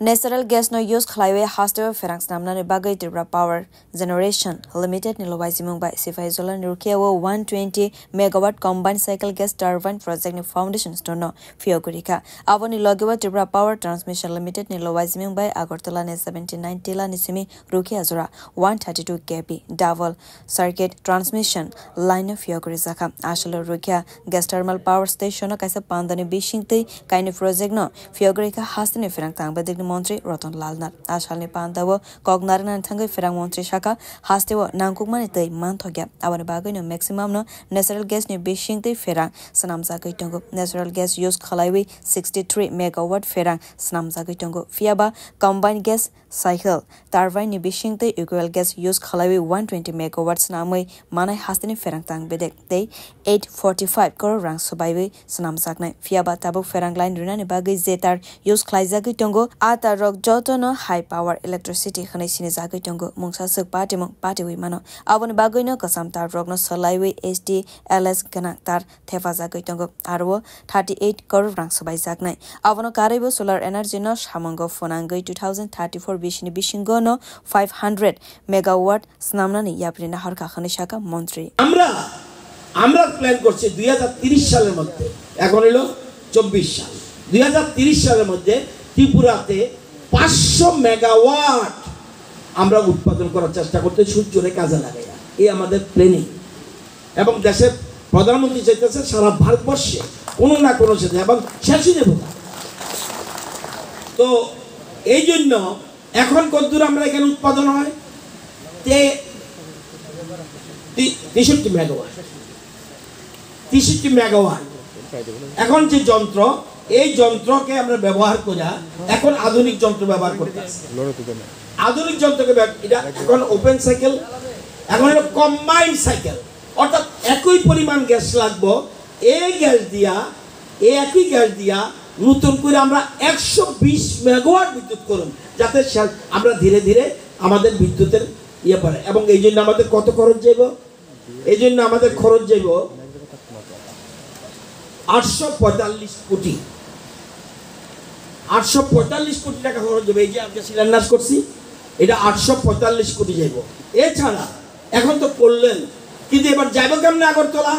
Natural gas no use khlaiwe hastewe ferang snamna ne bagai tripura power generation limited ni lobai simung bai sifai zola ni rukia wo 120 megawatt combined cycle gas turbine project ni foundation stone no fio gurika aboni logewa tripura power transmission limited ni lobai simung bai agartala ne 79 tila ni simi rukia zora 132 kv double circuit transmission line of fio gurizaka ashalo rukia gas thermal power station no kaisa pandani bishing tei kaini project no fio gurika haste ferang tang badik মন্ত্রী রতন লাল নাথ আসালনি পান্দাবো কগনারনান থাঙ্গৈ ফেরাং মন্ত্রী শাখা হাস্তেও নাংকুকমানি তৈ মানথগ্যা আবানি বাগৈনো maximum no natural gas ni bishing tei ferang sanamjagoi tongo natural gas use khalaiwi 63 megawatt ferang sanamjagoi tongo fiaba combined gas cycle turbine ni bishing tei equal gas use khalaiwi 120 megawatt sanamai manai hastini ferang tang bedek tei 845 crore rang subaiwi sanamjagnai fiaba tabuk ferang line runani bagai zetar use khlaijagoi tongo a ta rok joto no high power electricity khane sine jagai tongo mungsa suk party mong party wi mano abon bagoi no kasam tar rok no solaiwi hd ls kana tar thefa jagai tongo arwo 38 crore rang sabai jagnai abon karaibo solar energy no samango fonangai 2034 bishini bishingo no 500 megawatt snamna ni yaprina harka khane মন্ত্রী আমরা আমরা plan করছি দুই সালের মধ্যে এখন হলো চব্বিশ সাল দুই সালের মধ্যে ত্রিপুরাতে পাঁচশো মেগাওয়াট আমরা উৎপাদন করার চেষ্টা করতে সূর্যরে কাজে লাগে এই আমাদের প্ল্যানিং এবং দেশের প্রধানমন্ত্রী চাইতেছে সারা ভারতবর্ষে কোনো না কোনো সাথে, এবং শেষই দেব তো এই জন্য এখন কদ্দূর আমরা এখানে উৎপাদন হয়? তে তেষট্টি মেগাওয়াট। তেষট্টি মেগাওয়াট। এখন যে যন্ত্র এই যন্ত্রকে আমরা ব্যবহার করে এখন আধুনিক যন্ত্র ব্যবহার করতে আধুনিক যন্ত্রকে এটা এখন ওপেন সাইকেল এখন হলো কম্বাইন্ড সাইকেল অর্থাৎ একই পরিমাণ গ্যাস লাগবো, এই গ্যাস দিয়া, এই একই গ্যাস দিয়া নতুন করে আমরা একশো বিশ মেগাওয়াট বিদ্যুৎ করুন, যাতে আমরা ধীরে ধীরে আমাদের বিদ্যুতের ইয়ে পারে এবং এই জন্য আমাদের কত খরচ যাইব? এই জন্য আমাদের খরচ যাইব আটশো পঁয়তাল্লিশ কোটি। আটশো পঁয়তাল্লিশ কোটি টাকা খরচ হবে। এই যে আজকে শিলান্যাস করছি, এটা আটশো পঁয়তাল্লিশ কোটি যাইব। এছাড়া এখন তো করলেন। কিন্তু এবার যাইব কেমন আগরতলা?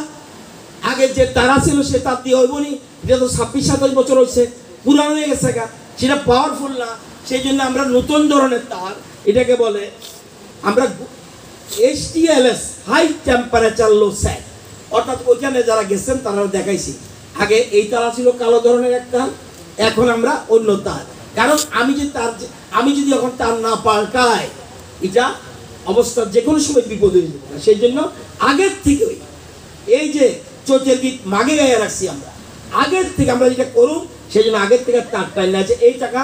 আগে যে তারা ছিল সে তার দিয়ে হইব নি। এটা ছাব্বিশ, সাতাশ বছর হয়েছে পুরানো হয়ে গেছে গা। সেটা পাওয়ারফুল না। সেই জন্য আমরা নতুন ধরনের তার, এটাকে বলে আমরা এইচটিএলএস হাই টেম্পারেচার লো স্যাট অর্থাৎ ওইখানে যারা গেছেন, তারা দেখাইছি। আগে এই তারা ছিল কালো ধরনের একটা এখন আমরা অন্য তার। কারণ আমি যদি তার আমি যদি এখন তার না পাল্টাই, এটা অবস্থা যে কোনো সময় বিপদ হয়ে যেতে সেই জন্য আগের থেকেই এই যে চোটের গীত মাগে গায়ে রাখছি আমরা, আগের থেকে আমরা যেটা করুন, সেই জন্য আগের থেকে তার টাইম আছে এই টাকা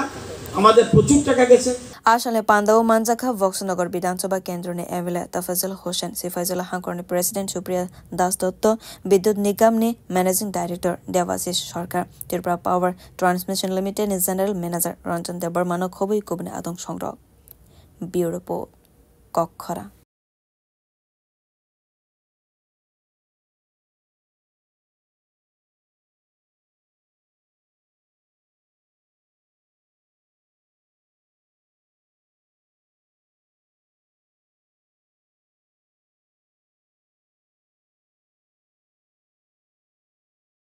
আমাদের প্রচুর টাকা গেছে। আসলে পান্দাও মানজাখা ভক্সনগর বিধানসভা কেন্দ্রনে এমএলএ তাফাজুল হোসেন, সিফাইজুল হাঙ্করনি প্রেসিডেন্ট সুপ্রিয়া দাস দত্ত বিদ্যুৎ নিগমনি managing director Debasish Sarkar, Tripura power transmission limited general manager Ranjan দেববর্মানো খুবই কুবনে আদং সংগ্রহ। ব্যুরো কক্ষরা।